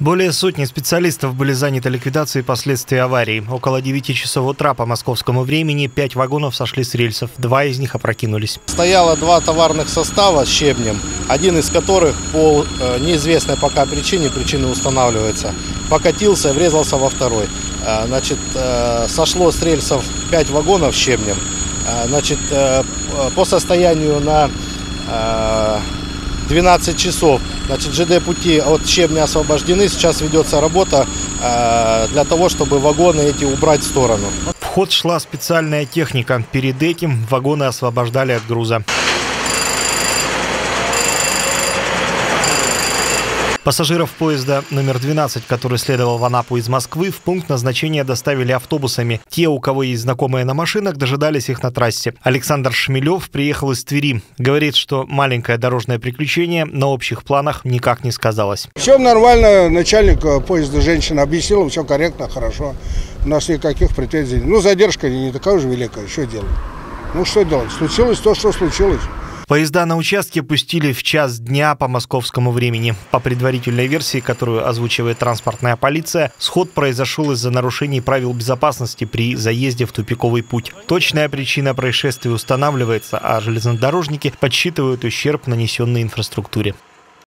Более сотни специалистов были заняты ликвидацией последствий аварии. Около 9 часов утра по московскому времени пять вагонов сошли с рельсов. Два из них опрокинулись. Стояло два товарных состава с щебнем, один из которых по э, неизвестной пока причине, причины устанавливается, покатился и врезался во второй. Э, Значит, э, сошло с рельсов пять вагонов с щебнем. Значит, по состоянию на 12 часов. Значит, ЖД пути от щебня освобождены. Сейчас ведется работа э, для того, чтобы вагоны эти убрать в сторону. В ход шла специальная техника. Перед этим вагоны освобождали от груза. Пассажиров поезда номер 12, который следовал в Анапу из Москвы, в пункт назначения доставили автобусами. Те, у кого есть знакомые на машинах, дожидались их на трассе. Александр Шмелев приехал из Твери. Говорит, что маленькое дорожное приключение на общих планах никак не сказалось. Все нормально, начальник э, поезда женщина объяснила, все корректно, хорошо. У нас никаких претензий. Ну, задержка не такая уж великая, что делать? Ну, что делать? Случилось то, что случилось. Поезда на участке пустили в час дня по московскому времени. По предварительной версии, которую озвучивает транспортная полиция, сход произошел из-за нарушений правил безопасности при заезде в тупиковый путь. Точная причина происшествия устанавливается, а железнодорожники подсчитывают ущерб, нанесенный инфраструктуре.